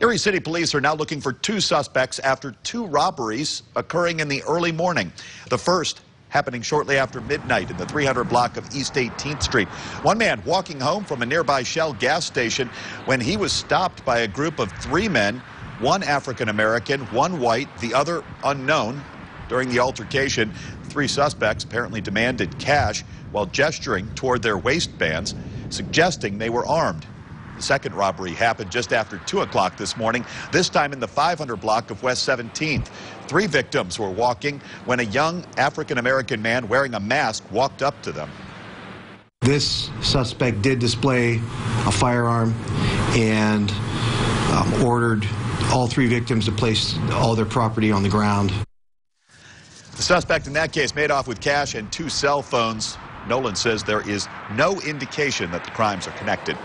Erie City Police are now looking for two suspects after two robberies occurring in the early morning. The first happening shortly after midnight in the 300 block of East 18th Street. One man walking home from a nearby Shell gas station when he was stopped by a group of three men, one African American, one white, the other unknown. During the altercation, three suspects apparently demanded cash while gesturing toward their waistbands, suggesting they were armed. The second robbery happened just after 2 o'clock this morning, this time in the 500 block of West 17th. Three victims were walking when a young African-American man wearing a mask walked up to them. This suspect did display a firearm and um, ordered all three victims to place all their property on the ground. The suspect in that case made off with cash and two cell phones. Nolan says there is no indication that the crimes are connected.